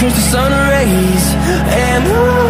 catch the sun rays and I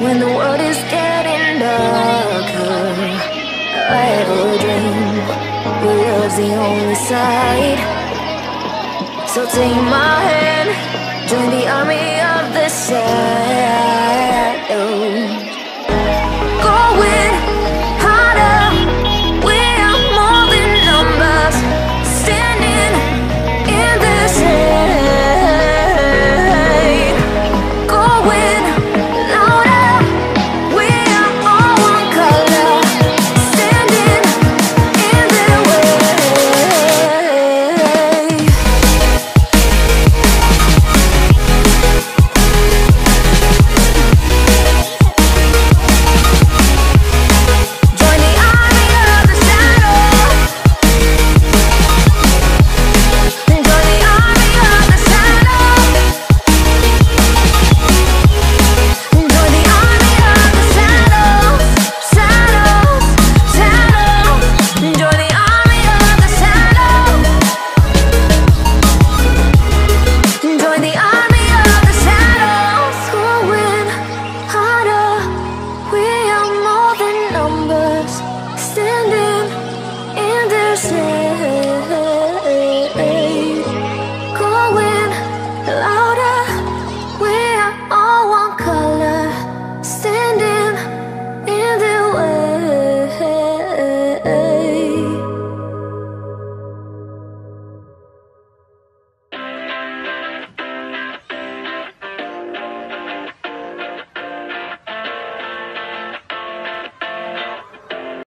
When the world is getting darker. I have a dream, your love's the only side. So take my hand, join the army of the side.